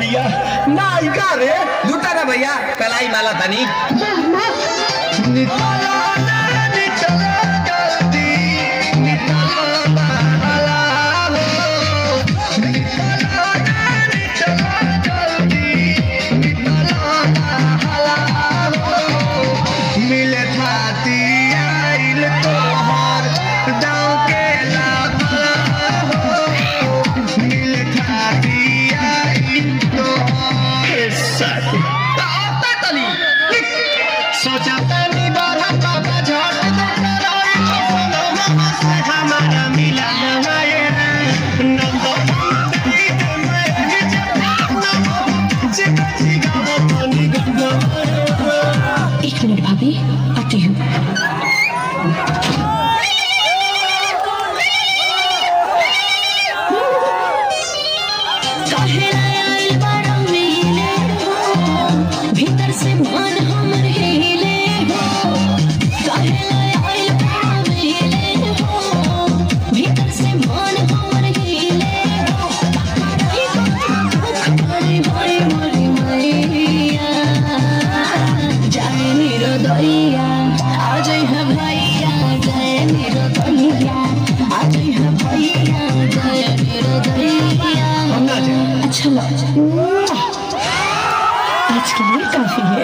भैया ना भैया कलाई माला तनी सोचा था नहीं जाए मेरो दैया आजै ह भैया जाए मेरो दैया आजै ह भैया जाए मेरो दैया अच्छा लग आज के लिए काफी है